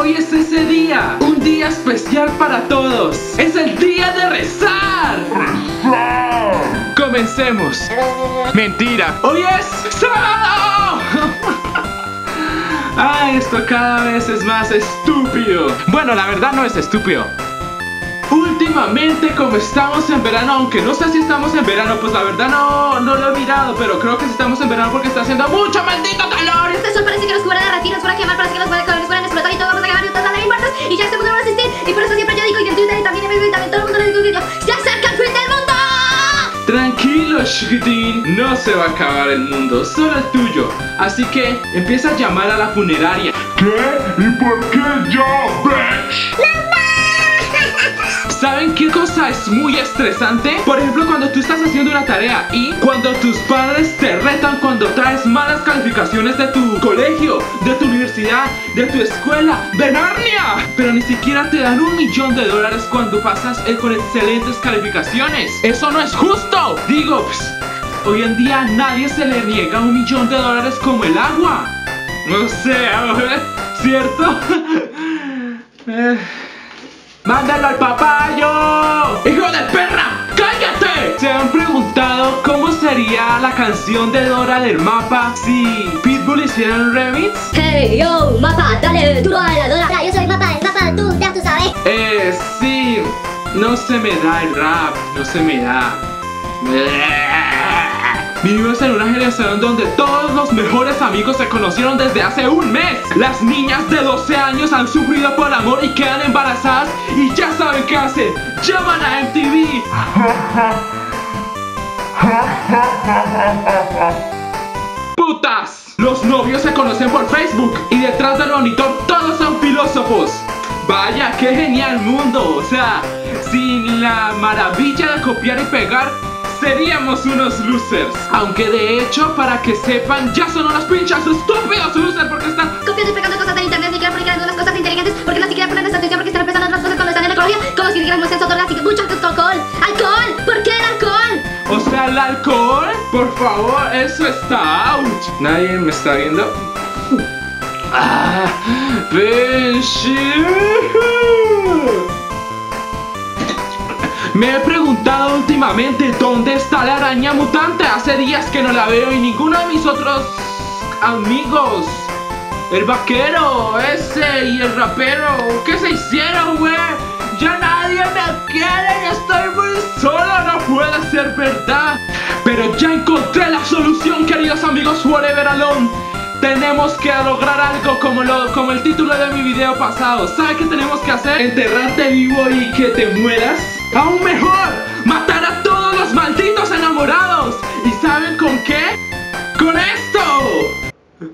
Hoy es ese día, un día especial para todos. Es el día de rezar. Comencemos. Mentira. Hoy es sábado. Ah, esto cada vez es más estúpido. Bueno, la verdad no es estúpido. Últimamente, como estamos en verano, aunque no sé si estamos en verano, pues la verdad no, no lo he mirado, pero creo que estamos en verano porque está haciendo mucho maldito calor. Este sol parece que nos cubre de ratinos para quemar, parece que nos puede explotar y todo también en Facebook y también todo el mundo le digo que yo ¡Se acerca el fin del mundo! Tranquilo, chiquitín, no se va a acabar el mundo, solo el tuyo. Así que empieza a llamar a la funeraria. ¿Qué? ¿Y por qué yo, bitch? ¿Saben qué cosa es muy estresante? Por ejemplo, cuando tú estás haciendo una tarea y cuando tus padres te retan cuando traes malas calificaciones de tu colegio, de tu universidad, de tu escuela, de Narnia. Pero ni siquiera te dan un millón de dólares cuando pasas eh, con excelentes calificaciones. Eso no es justo. Digo, pues, hoy en día nadie se le niega un millón de dólares como el agua. No sé, ¿cierto? Eh. ¡Mándalo al papayo! ¡Hijo de perra! ¡Cállate! ¿Se han preguntado cómo sería la canción de Dora del mapa si Pitbull hiciera un remix? Hey yo, mapa, dale duro a la dora. Yo soy mapa, el mapa, tú ya tú sabes. Eh, sí. No se me da el rap, no se me da. Vivimos en una generación donde todos los mejores amigos se conocieron desde hace un mes. Las niñas de 12 años han sufrido por amor y quedan embarazadas y ya saben qué hacen. Llaman a MTV. ¡Putas! Los novios se conocen por Facebook y detrás del monitor todos son filósofos. Vaya, qué genial mundo. O sea, sin la maravilla de copiar y pegar, seríamos unos losers. Aunque de hecho, para que sepan, ya son unos pinches estúpidos losers porque están... Copiando y pegando cosas de internet, ni siquiera publicando unas cosas inteligentes porque no siquiera ponen atención porque están empezando otras cosas cuando están en ecología, como si muestras otras, así que mucho alcohol. ¡Alcohol! ¿Por qué el alcohol? O sea, el alcohol, por favor, eso está out. Nadie me está viendo. Ah. Me he preguntado últimamente dónde está la araña mutante. Hace días que no la veo y ninguno de mis otros amigos. El vaquero, ese y el rapero. ¿Qué se hicieron, güey? Ya nadie me quiere y estoy muy solo. No puede ser verdad. Pero ya encontré la solución, queridos amigos Forever Alone. Tenemos que lograr algo como, lo, como el título de mi video pasado. ¿Sabe qué tenemos que hacer? Enterrarte vivo y que te mueras. Aún mejor, matar a todos los malditos enamorados. ¿Y saben con qué? ¡Con esto!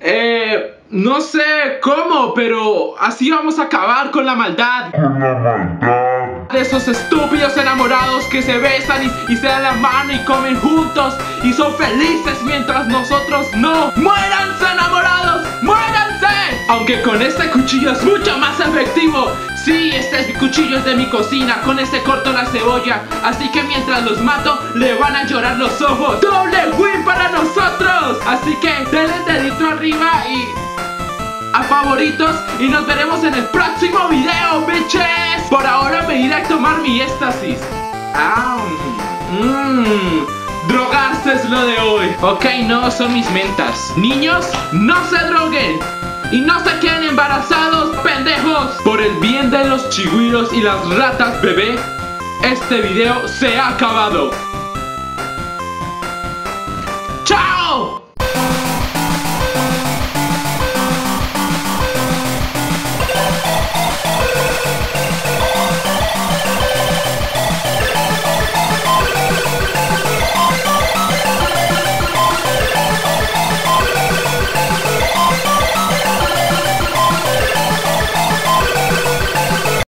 Eh, no sé cómo, pero así vamos a acabar con la maldad. Con la maldad. De esos estúpidos enamorados que se besan y, y se dan la mano y comen juntos y son felices mientras nosotros no. ¡Muéranse enamorados! ¡Muéranse! Aunque con este cuchillo es mucho más efectivo. Sí, este cuchillo es de mi cocina, con este corto la cebolla. Así que mientras los mato, le van a llorar los ojos. ¡Doble win para nosotros! Así que denle dedito arriba y a favoritos y nos veremos en el próximo video, bitches. Por ahora me iré a tomar mi éxtasis. Ah, mmm. Drogarse es lo de hoy. Ok, no son mis mentas. Niños, no se droguen. Y no se queden embarazados, pendejos. Por el bien de los chigüiros y las ratas, bebé, este video se ha acabado. ¡Chao!